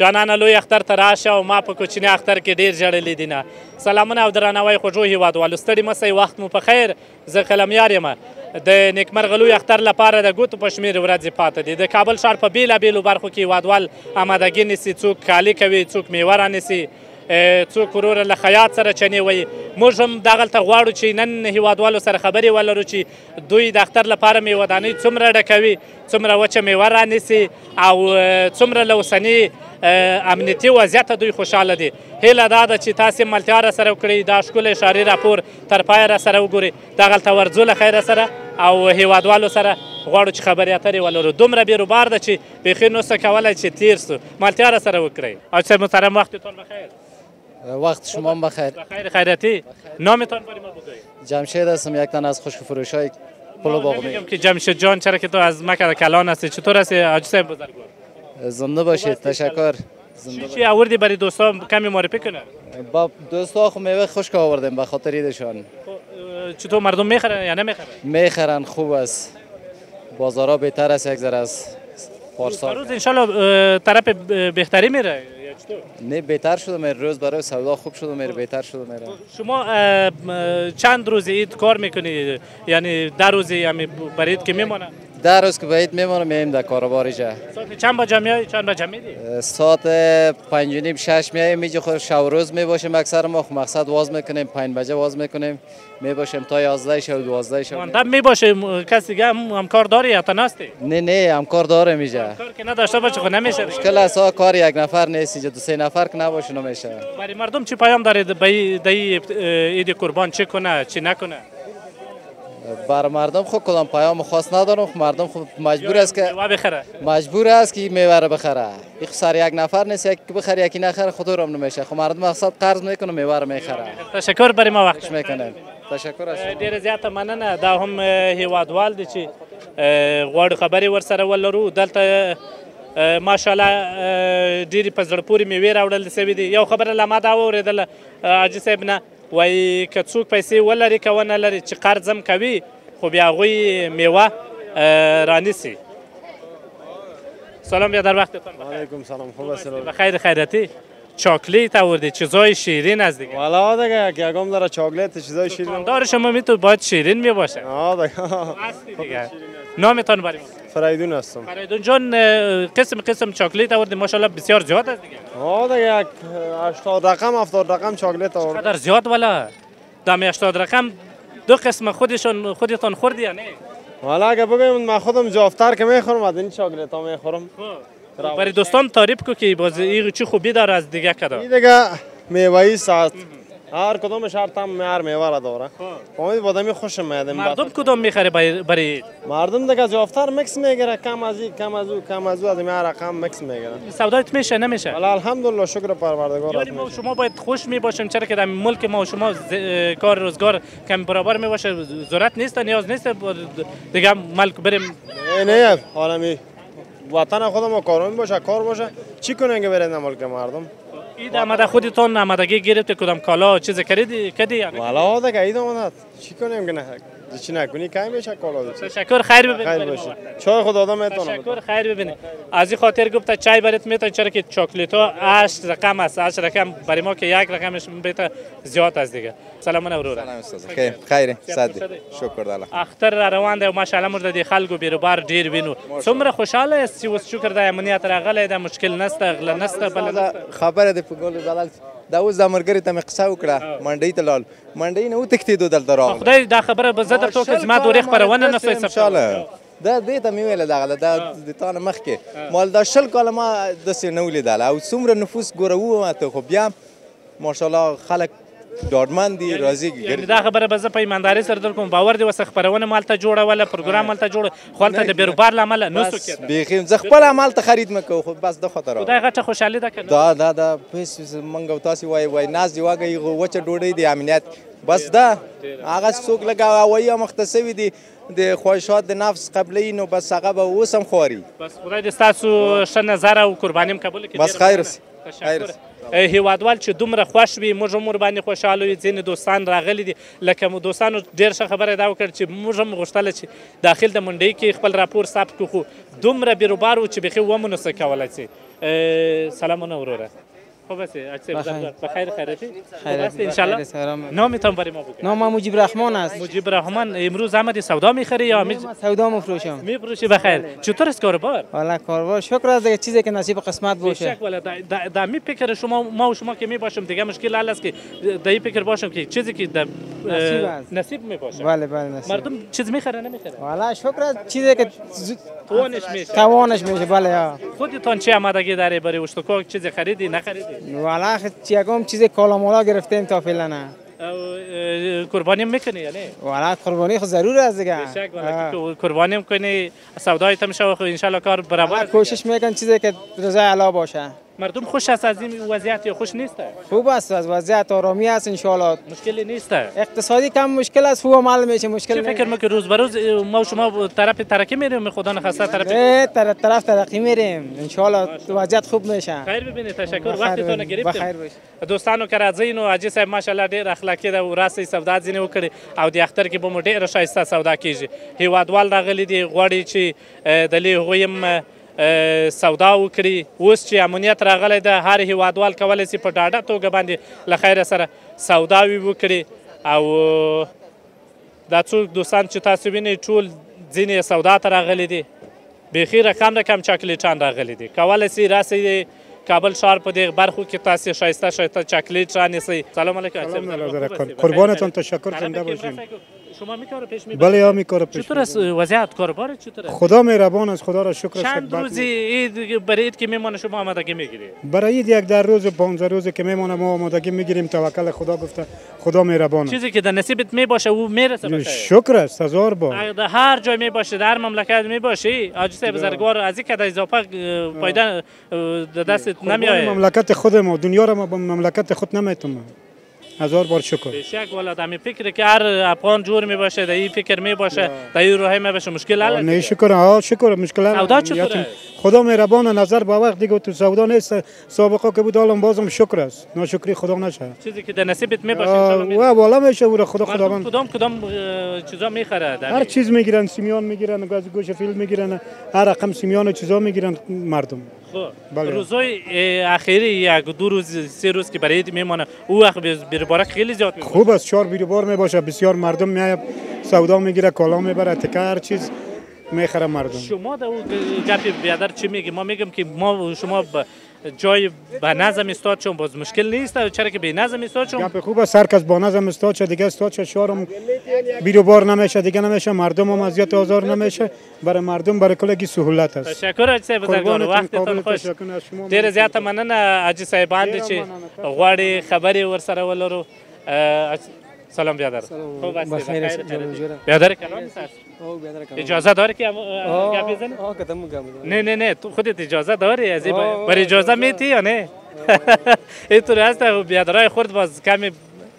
جانانه لوی اختر ته راشه او ما په کوچني اختر کې ډیر ژړلي دي نه. سلامونه او درناوی خوږو هیوادوالو ستړي مه سئ وخت مو په خیر. زه قلمیار یم. د نیکمرغه لوی اختر لپاره د ګوتو په شمېر ورځې پاتې دي. د کابل ښار په بېلابېلو برخو کې هیوادوال امادګي نیسي څوک کالي کوي څوک میوه رانیسي څوک وروره له خیاط سره چنې وایي. موږ هم دغلته غواړو چې نن هیوادوالو سره خبرې ولرو چې دوی د اختر لپاره میوهدانۍ څومره ډکوي څومره وچه میوه رانیسي او څومره له اوسني امنیتي وضعیت دوی خوشحاله دي. هیله دا ده چې تاسې ملتیا را سره وکړئ دا ښکلی ښاري راپور تر پایه را سره وګورئ. دغلته ورځو له خیره سره او هیوادوالو سره غواړو چې خبرې اترې ولرو. دومره بېروبار ده چې بیخي نو څه کولی چې تیر سو. ملتیا را سره وکړئ. حاج صاحب محترم وقتتون بخیر وقت شما بخیر. بخیر خیرتی نامتان برای ما بگویید جمشید هستم یک تن از خشک فروش های پلو باغمی میگم که جمشید جان چرا که تو از مکه کلان هستی؟ چطور هستی؟ حاج صاحب بزرگوار. زنده باشید تشکر. زنده چی آوردی برای دوستا کمی معرفی کنه. با دوستا خو میوه خشک آوردیم به خاطر ایدشان. چطور مردم می‌خرن یا نمی‌خرن؟ می‌خرن خوب است. بازارا بهتر است یک ذره از پارسال. روز انشالله طرف بهتری میره. نه بهتر شده میره روز برای سودا خوب شده میره بهتر شده میره شما چند روز عید کار می‌کنید؟ یعنی در روزی برای عید که میمونه در روز که باید میمونم میایم در کاروبار جا ساعت چند بجه میای چند بجه میدی ساعت پنج و نیم شش میایم. میجه خود شب روز می‌باشیم اکثر ما. خو مقصد واز می‌کنیم پنج بجه واز می‌کنیم. می‌باشیم تا یازده شب و دوازده شب. مانده می‌باشه م- کسی دیگه هم همکار داری یا تناستی نه نه همکار داره میجه کار که نداشته باشه خود نمیشه مشکل است ها کار یک نفر نیست اینجا دو سه نفر که نباشه نمیشه. برای مردم چی پیام دارید؟ به عید قربان چی کنه چی نکنه؟ بر مردم خود کدام پیام خاص ندارم خو مردم خود مجبور است که بخره مجبور است که میوه رو بخره خو سر یک نفر نیست یکی بخره یکی نخره خود رو نمیشه خو مردم مقصد قرض میکنه میوه رو میخره تشکر برای ما وقت میکنیم تشکر از شما ډیره زیاته مننه دا هم هیوادوال دي چې غواړو خبرې ورسره ولرو دلته ماشاءالله ډېرې په زړه پورې میوې راوړل سوي دي یو خبره لا ما دا واورېدله حاجي صاحب نه وایي که څوک پیسې ولري که ونه لري چې قرض هم کوي خو بیا هغوی میوه رانیسي. سلام بیا در وقتتان بخیر. علیکم سلام خوب بخیر خیرتی چاکلیت آوردی چیزای شیرین از دیگه. والا دیگه یکم داره چاکلیت چیزای شیرین. دار شما می‌تونه باید شیرین می باشه آه دیگه دیگه. نامتان برای ما. فریدون هستم. فریدون جان قسم قسم چاکلیت آوردی ماشاءالله بسیار زیاد است دیگه. آه دیگه یک 80 رقم 70 رقم چاکلیت آورد. قدر زیاد والا. دم 80 رقم دو قسم خودشون خودتان خوردی یا نه؟ والا اگه بگویم من خودم جافتر که می‌خورم از این چاکلیت ها می‌خورم برای دوستان تعریف کو که باز این چی خوبی داره از دیگه کدا دیگه میوهی ساعت. هر کدوم شهر هم هر میوه را داره. امید بادمی خوش میادم مردم کدام می‌خره برای مردم دیگه جافتر مکس می‌گیره. کم از این کم از او کم از او از این هر رقم مکس می‌گیره. سودایت میشه نمیشه؟ والا الحمدلله شکر پروردگار یعنی ما شما باید خوش می باشیم چرا که در ملک ما شما کار روزگار کم برابر می باشه ضرورت نیست نیاز نیست. دیگه ملک بریم. نه نه عالمی وطن خودم کارون باشه کار باشه. چی کنن که برن ملک مردم؟ اید آمده خودتون آمدگی گرفت کدام کالا چیز کردی کدی یا نه؟ والا دیگه عید آمد چی کنیم که نه؟ چی نکنی؟ کی میشه کالا دو تشکر خیر ببینید خیر. باشه چای خدا آدم می‌تونه تشکر خیر ببینید از این خاطر گفت چای برات میتون چرا که چاکلیت ها 8 رقم است. 8 رقم برای ما که یک رقمش بیت زیاد است دیگه. سلام ورور سلام استاد. خیر. خیر. صد شکر الله اختر روان دی ماشاءالله موږ د دې خلکو بیروبار ډیر وینو څومره خوشاله است چې شکر د امنیت راغلی د مشکل نسته غله نسته بل خبره ده په ګول بلل دا اوس د مرګري ته مې قصه وکړه. منډي ته لاړ. منډي نه وتښتېدو دلته راغلو. خدای دا خبره به زه درته وکړم زما دورې خپرونه نه ان شاء الله دا دې ته مې ویل دغه دا د تا نه مخکې. مال دا شل کاله ما داسې نه ولیدل. او څومره نفوس ګوره ووته خو بیا ماشاءالله خلک ډاډمن دي راضي یعنی دا خبره به زه په ایمانداري سره در کوم باور دی وسه خبرونه مالته جوړوله پروګرام مالته جوړ خو هلته د بیروبار له امله. نه سو بس کېدل بیخي زه خپل عمل ته خرید مکو خو بس د خطر خدای غټه خوشحالي ده که نه؟ دا دا دا پیس منګ او تاسو وای وای ناز دی واګي وچه ډوډۍ دی امنیت. بس دا هغه څوک لگا وای مختصوي دي د خواهشات د نفس قبلې نو بس هغه به اوسم خوري بس خدای دې ستاسو ښه نظر او قرباني هم قبول کړي. بس خیر. خیر. هیوادوال چې دومره خوښ وي موږ هم ورباندې خوشحاله یو ځینې دوستان راغلي دي. لکه مو دوستانو ډېر ښه خبره دا وکړه چې موږ هم غوښتله چې داخل د منډۍ کې خپل راپور ثبت کړو. خو دومره بیروبار و چې بیخي ومو نسه کولی چې سلامونه وروره هستی عکس بخیر. خیرتی خیر خوب هستی انشالله خیر، سلام. نامتان برای ما بگو نام مجیب رحمان است مجیب رحمان امروز آمدی سودا می‌خری یا می من سودا مفروشم. میفروشی بخیر. چطور است کاربار والا کاربار شکر از دیگه چیزی که نصیب قسمت باشه. بیشک والا دا می فکر شما ما و شما که می باشم دیگه مشکل حل است که در این فکر باشم که چیزی که در نصیب است. نصیب می باشه. بله بله نصیب. مردم چیز می‌خره نمی‌خره؟ والا شکر از چیزی که توانش میشه. توانش میشه بله خودتان چه آمادگی داره برای اشتکا چیزی خریدی نخریدی؟ والا چیکم چیزی کالا مالا گرفتیم تا فعلا نه. قربانی می‌کنی یا نه؟ والا قربانی خود ضرور است دیگه. قربانی می‌کنی سودای تم شو خو ان کار برابر والا است. کوشش میکن چیزی که رضای الله باشه. مردم خوش است از این وضعیت یا خوش نیست؟ خوب است از وضعیت آرامی است ان مشکلی نیست. اقتصادی کم مشکل است هو مال میشه مشکل چه فکر می‌کنی؟ روز به روز ما و شما طرف ترقی میریم خدا نخواسته طرف طرف طرف ترقی میریم ان وضعیت خوب میشه. خیر ببینید تشکر. وقتتون. گرفتیم. بخیر باشید. دوستانو که راځي نو حاجي صاحب ماشاءالله ډېر اخلاقي ده او راسې سودا ځینې وکړي. او د اختر کې به مو ډېره ښایسته سودا کېږي هیوادوال راغلي دي غواړي چې د لې هغوی سودا وکړي اوس چې امنیت راغلی ده هر هیوادوال کولی سي په ډاډه توګه باندې له خیره سره سوداوي وکړي او دا څوک دوستان چې تاسو وینئ ټول ځینې سودا ته راغلي دي بیخي رقم رقم چاکلیټان راغلي دي کولی سي راسئ کابل ښار په دې برخو کې تاسو ښایسته ښایسته چاکلیټ رانیسئ سلام علیکم سلام. علیکم. بخیر. تشکر زنده. باشین. شما میکاره پیش می بله یا میکاره پیش چطور است؟ وضعیت کاربار چطور است؟ خدا مهربان است خدا را شکر است. چند بعد روزی عید برای عید که میمانه شما آمادگی می‌گیری برای عید یک در روز پانزده روزی که میمونه ما آمادگی می‌گیریم. توکل خدا گفته خدا مهربان چیزی که در نصیبت می‌باشه او می‌رسه بخیر شکر است هزار بار. در هر جای می باشه در هر مملکت می باشی آجی بزرگوار از این که اضافه در دستت نمیآید. مملکت خود ما دنیا را ما به مملکت خود نمی‌تونم. هزار بار شکر بیشک والا دمی فکر که هر افغان جور می باشه در این فکر می باشه در این راه می باشه مشکل حل نه. شکر ها شکر مشکل یادتون- است؟ خدا مهربان. نظر به وقت دیگه تو سودا نیست سابقه که بود حالا بازم شکر است ناشکری خدا نشه چیزی که در نصیبت می باشه. و والا میشه را خدا خداوند کدام کدام چیزا می‌خره هر؟ چیز می‌گیرن سیمیان می‌گیرن گاز گوش فیل می‌گیرن هر رقم سیمیان و چیزا می‌گیرن مردم خب بله. روزای اه، اخیری یک دو روز سه روز که برای عید میمانه او وقت بیربارک خیلی زیاد خوب است چهار بیروبار می‌باشه بسیار مردم میاد سودا می‌گیره کالا می‌بره تکه هر چیز می‌خره مردم. شما در اون گپی بیادر چی میگی؟ ما میگم که ما شما جای به نظم استاد چون باز مشکل نیست چرا که به نظم استاد چون گپ خوب است هر کس با نظم استاد شه دیگه استاد شه شهرم بیروبار نمیشه دیگه نمیشه مردم هم اذیت آزار نمیشه برای مردم برای کلگی سهولت است تشکر حاجی صاحب وقتتان قابل خوش از. ډیره زیاته مننه حاجي صاحبان چې. غواړي خبرې ورسره ولرو سلام بیادر. خوب هستی؟ است،. بیادر کلام است او بیادر کنم اجازه داری که گپ بزنی آه کدام گام نه نه نه تو خودت اجازه داری از بر اجازه میتی یا نه؟ اینطور هست بیادرای خورد باز کمی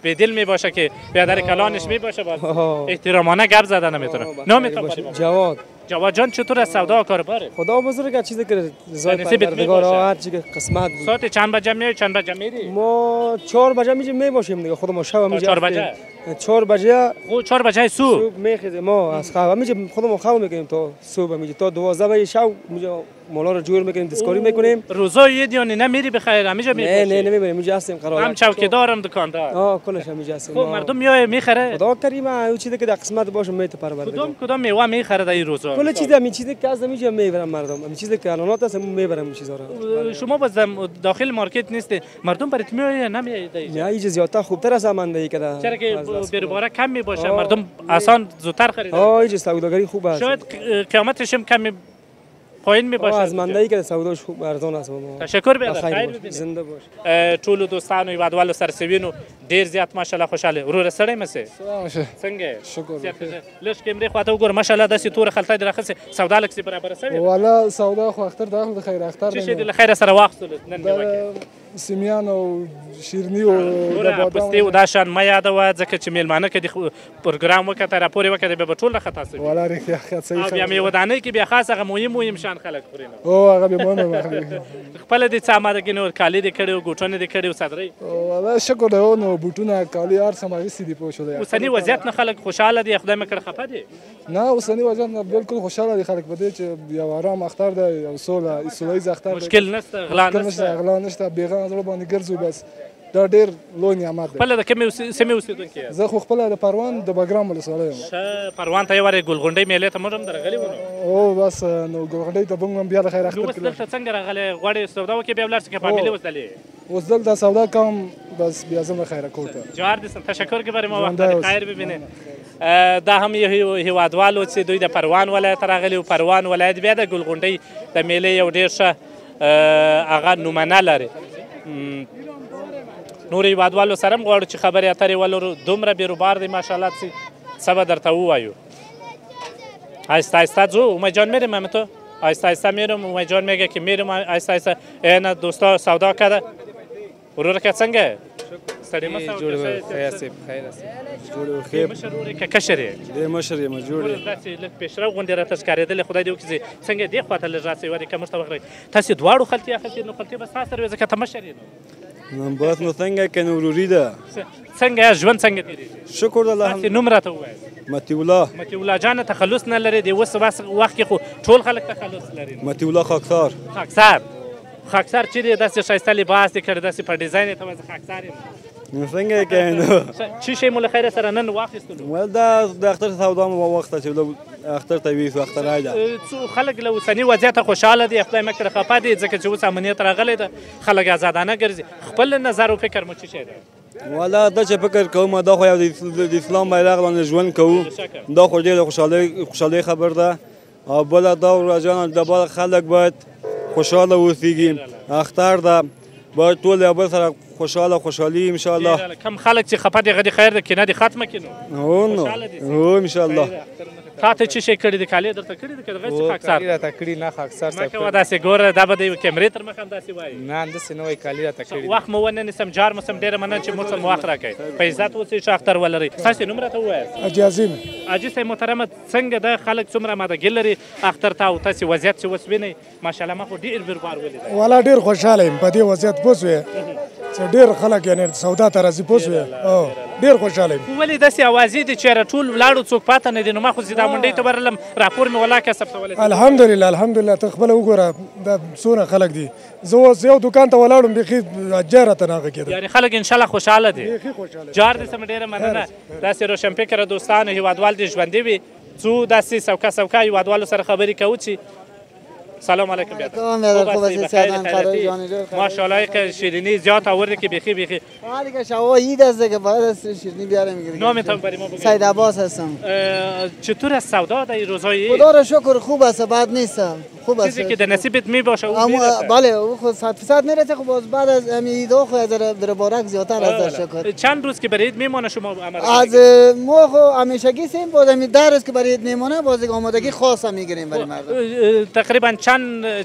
به دل می باشه که بیادر کلانش می باشه باز. احترامانه گپ زدن نمی‌تونه نام جواد. جواد جان چطور از سودا و کارباره خدا بزرگ چیزی که رضای پروردگار. هر چی که قسمت بود. ساعت چند بجه میای؟ چند بجه میری؟ ما چهار بجه میجیم می‌باشیم دیگه. خود ما شب میجیم چهار بجه؟ چهار بجه خو چهار بجه صبح. صبح میخیزیم ما از خواب میجیم خود ما خواب می‌کنیم تا صبح میجیم. تا دوازده بجه شب میجیم مولا رو جور می‌کنیم دستکاری می‌کنیم. روزای عید یا نه میری بخیر همیشه نه نه میری نمی‌بریم اینجا هستیم قرار هم چوکیدارم دکاندار. آه کلش هم اینجا هستیم. خب مردم میای می‌خره. خدا کریم او چیزی که در قسمت باشه میت پروردگار کدام کدام میوه می‌خره در این روزا؟ کل چیز همین چیزی که از میجه می‌برم مردم. همین چیزی که الانات هست می‌برم چیزا رو. شما باز دم- داخل مارکت نیستی. مردم برات میای یا نمیای اینجا؟ نه اینجا زیادتر خوبتر از همانده که در چرا که از دست بیرباره کم می باشه. آه. مردم آسان زودتر خریدن. آه اینجا سوداگری خوب است. شاید قیمتش هم کمی پایین می باشه از منده که سوداش خوب ارزان است ما تشکر بخیر خیر باش. ببینید زنده باش. اه، ټولو دوستانو هیوادوالو سرسوینو ډیر زیات ماشاءالله خوشاله ورور سړی مسه. څنګه شکر. لږ کیمرې خواته وګوره ماشاءالله داسې تور خلطه دی راخسه سودا لکسي برابر سوي والا سودا خو اختر د خیر اختر چې شه د خیر سره واخلو نن وکړه سیمیان او شیرنی او د بادام و دا شان مه یادوه ځکه چې میلمانه که د پروګرام وکړه راپور وکړه به ټول خطا سوي والا رښتیا صحیح او بیا. مې ودانۍ کې بیا خاص هغه مهم مهم شان خلک خوري او هغه به مهمه ده خپله دې څه امادګي نور کالي دې کړي وو ګوټونه دې کړي وو صدرۍ والا شکر دی او نو بوټونه کالي هر څه ما وسې دي پوه شو دی. اوسني وضعیت نه خلک خوشحاله دي خدای کړه خفه دي. نه اوسنی وضعیت نه بالکل خوشاله دي خلک دې چې یو آرام اختر دی یو سوله ییز اختر مشکل نشته غلا نشته غلا نشته بیغه زړه باندې ګرځو بس. دا ډیر لوی نعمت دی. خپله د کومې سیمې اوسېدونکی یې. زه خو خپل د پروان د بګرام ولسوالۍ یم. پروان ته یې ورې ګلغونډۍ میلې ته موږ هم درغلي وو نو. او بس نو ګوغډۍ ته بنګ بیا د خیر نو اختر کړل. دلته څنګه راغلی غواړې سودا وکړې بیا شې که فامیلې اوس دلې اوس دلته سودا کوم بس بیا ځم د خیره کور ته جوار دې تشکر برای ما اوسې. خیر ببینه دا هم یو هیو- هیوادوال و چې دوی د پروان ولایت راغلي و پروان ولایت بیا د ګلغونډۍ د میلې یو ډېر ښه هغه نومنه لري نور هیوادوالو سره هم غواړو چې خبرې اترې ولرو. دومره بیروبار دی ماشاءالله چې څه به درته ووایو. آهسته آهسته ځو. اومه جان میریم همه تو. آهسته آهسته میرم اومه جان میگه که میرم آهسته آهسته این دوستا سودا کرده ورور که څنګه؟ ستړي مسه جوړ خیر سي خیر سي جوړ خیر مشر ورې کشر یې د مشر یې مجوړ یې تاسو لک پېشرو غونډې را تذکارېدل خدای دې وکړي څنګه دې خواته لږه سي ورې کمر ته وغره تاسو دواړو خلتي اخلتي نو خلتي بس تاسو ورې ځکه مشر یې نو بس نو څنګه کنه وروري ده څنګه ژوند څنګه تیری شکر الله تاسو نوم راته وایي متی الله متی الله جان تخلص نه لري دی وس وخت کې خو ټول خلک تخلص لري متی الله خاکسار خاکسار خاکسار چیرې داسې ښایسته لباس دې کړی داسې په ډیزاین یې ته وایي زه خاکسار یم. نو څنګه کنه چی شی مو له خیره سره نن واخیستلو؟ ول دا د اختر سودا مو وخت چې اختر ته ویسو اختر راځه. څو خلک له اوسني وضعیت خوشاله دي خدای مکړه خفه دي ځکه چې اوس امنیت راغلی ده. خلک آزادانه ګرځي. خپل نظر او فکر مو چی شي ده والا دا چې فکر کوم دا خو یو د اسلام بیرغ باندې ژوند کوو. دا خو ډېر خوشاله خوشاله خبر ده. او بل دا ورځان د بل خلک باید خوشاله اوسېږي اختر ده. باید ټول یو بل سره خوشاله خوشحالي ان شاء الله کم خلک چې خفه دي غدي خیر ده. کینه دي ختمه کینو. هو نو. هو ان شاء الله تا ته چی شي کړی دي کالی درته کړی دي که دغه څه خاکسار راته کړي نه خاکسار ما کوه داسې ګوره دا به د کیمرې تر مخ هم داسې وایي نه داسې نه وایي کالي راته کړي وخت مو ونه نیسم جار مو سم ډېره مننه چې موږ سم وخت راکړئ په عزت اوسئ ښه اختر ولرئ ستاسې نوم راته ووایاست حاجي عظیم حاجي صاحب محترمه څنګه د خلک څومره امادګي لري اختر ته او تاسې وضعیت چې اوس وینئ ماشاءالله ما خو ډېر بیروبار ولید والا ډیر خوشاله یم په دې وضعیت پوه شوې چې ډیر خلک یعنی سودا ته راځي پوه شوې او ډیر خوشاله یم ولې داسې اوازې دي چې ټول ولاړو څوک پاته نه دي نو ما خو سیدا منډۍ ته ورغلم راپور مې ولا کسب ته الحمدلله الحمدلله ته خپل وګوره دا څونه خلک دي. زه اوس یو دکان ته ولاړم بیخي جاره ته ناغه کېده. یعنی خلک ان شاء الله خوشاله دي. جار دې سم ډیره مننه. داسې روشنفکره دوستانو هیوادوال دې ژوندي وي. څو داسې سوکا سوکا هیوادوالو سره خبرې کوو چې سلام علیکم بیا علیکم، خوب هستی، سیادان، خیرتی، جانی دل، خیرتی. ماشاءالله که شیرینی زیاد آورده که بیخی بیخی. آه دیگه شوا عید است دیگه باید از شیرینی بیارم می‌گیریم نامتان برای ما بگید سید عباس هستم. چطور از سودا در روزهای عید؟ خدا رو شکر خوب است بد نیستم. خوب است. چیزی که در نصیبت می باشه او می‌رسه. بله او خود صد فیصد می‌رسه خب باز بعد از همین ایدا خود از در بارک زیادتر از در شکر. چند روز که برای عید میمانه شما عمل از ما خو همیشگی سیم همین در روز که برای عید میمونه باز آمادگی خاص هم می‌گیریم برای مردم. تقریبا چند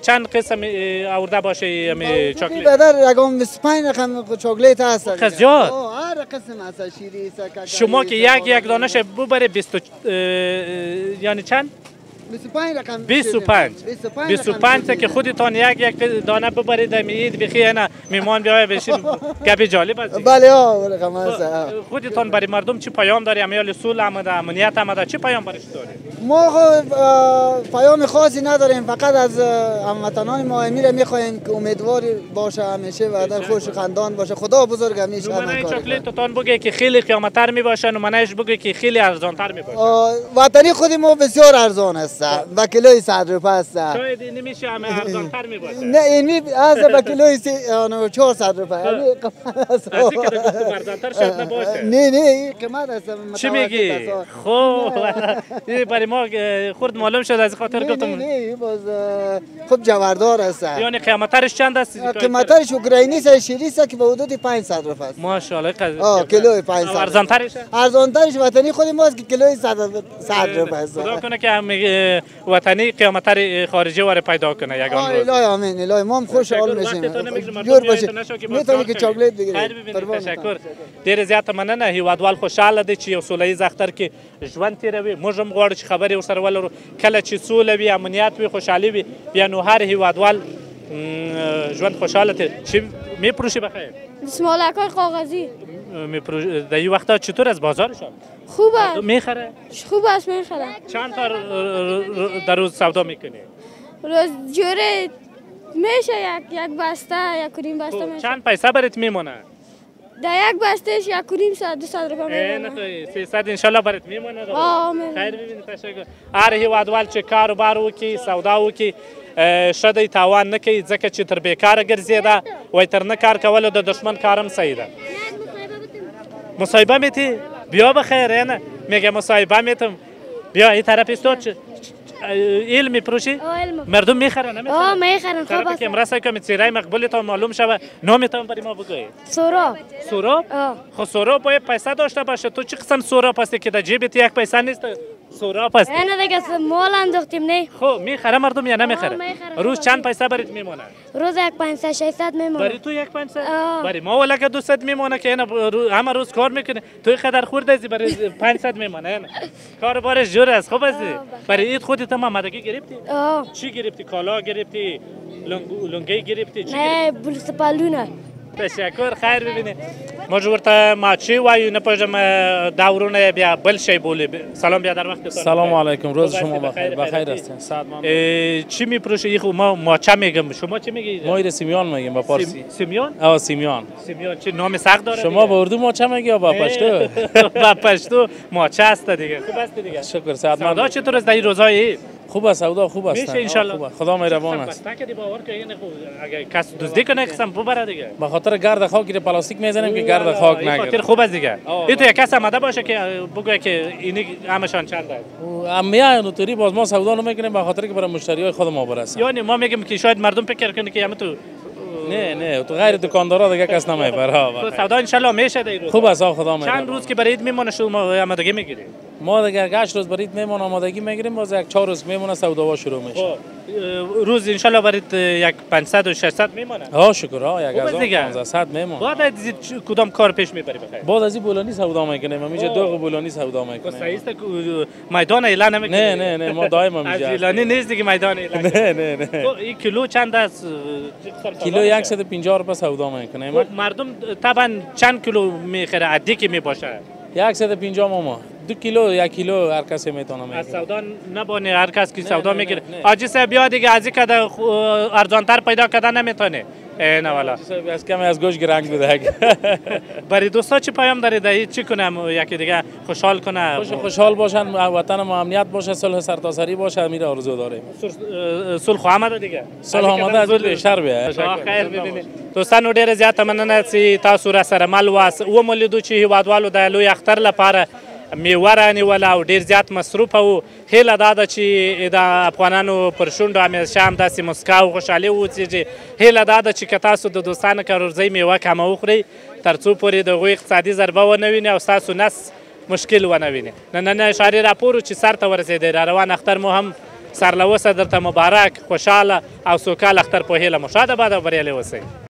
چند قسم اه، آورده باشه می چاکلیت؟ بدر رقم 25 رقم چاکلیت هست زیاد. آه، هر قسم هست شیری شما که یک یک دانش ببره 20 اه، اه، یعنی چند؟ 25 رقم 25 25 25 تا که خودتان یک یک دانه ببرید عید بخی نه میمان بیای بشین. گپی جالب است بله ها رقم هست. آه. خودتان برای مردم چی پیام داری؟ امیال سول آمده امنیت آمده. چی پیام برش داری؟ ما خب پیام خاصی نداریم. فقط از هموطنان ما امیر می‌خواهیم که امیدوار باشه همیشه و در خوش و خندان باشه. خدا بزرگ همیشه نمونه همه کاری کنه. چاکلیت تان بگه که خیلی قیامتر می باشه نمونهش بگه که خیلی ارزانتر می باشه آه، وطنی خود ما بسیار ارزان است. و کیلوی صد روپه است. شاید این نمیشه همه ارزانتر می باشه نه این از به کیلوی سی- آه، 400 روپه. یعنی قیمت است. از این که گفتم ارزانتر شاید نباشه. نه نه این قیمت است. چی میگی؟ خب این برای ما خورد معلوم شد از خاطر نه نه گفتم نه این باز خوب جوردار است. یعنی قیامترش چند است؟ قیمتش اوکراینی است شیری است که به حدود 500 روپه است. ماشاءالله قضیه آه کیلوی 500 ارزانترش؟ ارزانترش وطنی خود ماست که کیلوی 100 100 روپه است. خدا کنه که وطنی قیامتر خارجی واره پیدا کنه یگان روز. الهی آمین الهی. ما هم خوش حال میشیم. جور باشه. می‌تونی کار که. چاکلیت بگیری تشکر. ډیره زیاته مننه. هیوادوال خوشحاله دی چې یو سوله ییز اختر کې ژوند تیروي. موږ هم غواړو چې خبرې ورسره ولرو. کله چې سوله وي امنیت وي خوشحالي وي بیا نو هر هیوادوال ژوند خوشحاله تیر چی میپروشی بخیر؟ اسمالک های کاغذی. میپروش در این وقتا چطور از بازارشان خوب است. می‌خره؟ خوب است می‌خرم چند تا در روز سودا می‌کنی؟ روز جوره میشه یک یک بسته یک و نیم بسته میشه. چند پیسه برات میمونه؟ در یک بستهش یک و نیم ساعت دو ساعت نه میمونه. خیلی 300 انشالله برات میمونه. آمین. خیر ببینید تشکر. هر هیوادوال چې کاروبار وکړي سودا وکړي اه، ښه دی تاوان نه کوي ځکه چې تر بیکاره ګرځېده وای تر نه کار کولو د دشمن کارم صحیح ده مصاحبه میتی؟ بیا بخیر نه میگه مصاحبه میتم. بیا این طرف است تو چ- چ- علم میپروشی. مردم می‌خرن نمی‌خرن آه می‌خرن. طرف است که امرسه که چهره مقبول تا معلوم شوه. نامتان برای ما بگوی سورا. سوراب آه. خب سوراب باید پیسه داشته باشه. تو چه قسم سوراب هستی که در جیبت یک پیسه نیست؟ سوراب هستی اینه دیگه مال انداختیم نه؟ خب می‌خره مردم یا نمی‌خره. روز چند پیسه برات میمونه؟ روز یک پنجصد ششصد میمونه. برای تو یک پنجصد؟ آه. برای ما ولکه دوصد میمونه که اینا همه روز کار می‌کنه. تو قدر خورده ازی برای 500 میمونه اینا. کار بارش جور است. خوب است برای عید خودت هم آمادگی گرفتی؟ چی گرفتی؟ کالا گرفتی؟ لنگ- لنگی گرفتی؟ چی نه بلوس پالونه. تشکر خیر ببینید ما ورته ماچی وایو نه دا ورونه بیا بل شی بولی سلام بیا در وقت سلام. علیکم روز شما؟ بخیر بخیر بخیر هستی؟ هستین. ما اه، چی میپروشه خو ما ماچه میگم. شما چی میگید ما ایره سیمیان میگیم با پارسی. سیم- سیمیون آه سیمیان. سیمیون چی نام سخت داره شما با اردو ماچه میگی یا با پشتو؟ با پشتو ماچه است دیگه. خوب است دیگه. شکر سودا من چطور است؟ در این روزای خوب است سودا خوب است. میشه انشالله. خوب است. خدا مهربان است. کردی باور که این اگه کس دزدی کنه قسم ببره دیگه. به خاطر گرد خاک رو پلاستیک می‌زنیم که گرد خاک این خاطر نگیره خوب است دیگه. این تو یک کس آمده باشه که بگوه که اینی همشان چند است. امیه نوتوری باز ما سودا نمی‌کنیم به خاطر که برای مشتری های خود ما برسیم یعنی ما میگیم که شاید مردم فکر کنه که تو نه نه تو غیر دکاندارا دیگه کس نمی‌بره. سودا انشالله میشه در این روز خوب است خدا چند مهربان. روز که برای عید میمونه شما آمادگی می‌گیری. ما دیگه گشت روز برید میمون آمادگی می‌گیریم باز یک چهار روز میمونه سودا شروع میشه. خب روز انشالله برید یک 500 و 600 میمونه ها شکر ها یک خوب است هزار دیگه. 1500 میمون بعد از کدام کار پیش می‌بری بخیر؟ بعد از این بولانی سودا می‌کنیم همیشه دو بولانی سودا صحیح می‌کنیم است میدان اعلان نمی‌کنی نه نه نه ما دائم از همیشه اعلانی نیست دیگه میدان اعلان نه نه نه. خب، این کیلو چند است؟ کیلو 150 روپیه سودا می‌کنیم. خب، مردم طبعا چند کیلو می‌خره؟ عادی که می‌باشه؟ 150 ماما دو کیلو یک کیلو هر کسی می‌تونه از می‌گیره سودا نبانه هر کس که سودا می‌گیره. آجی صاحب بیا دیگه از این کده ارزانتر پیدا کردن نمی‌تونه. نه والا. از کمی از گوش گرنگ بده. برای دوستا چی پیام دارید؟ چی کنم؟ یکی دیگه خوشحال کنه. خوش خوشحال باشن وطن ما امنیت باشه صلح سرتاسری باشه امیر آرزو داریم صلح آمده دیگه. صلح آمده از بیشتر بیه. خیر ببینید. دوستانو ډیره زیاته مننه چې تاسو را سره. مل واس ومولیدو چې هیوادوالو د لوی اختر لپاره. میوه رانیوله او ډیر زیات مصروفه وو هیله دا ده چې د افغانانو پر شونډو همیشه همداسې مسکا او خوشحالي واوسیږي هیله دا ده چې که تاسو د دوستانو کارورزۍ میوه کمه وخورئ تر څو پورې د هغوی اقتصادي ضربه ونه ویني او ستاسو نس مشکل ونه ویني. نننی اشاري راپور چې سر ته ورسېدی. را روان اختر مو هم سرلوسه درته مبارک خوشحاله او سوکال اختر په هیله مو. شاده باد او بریالي اوسئ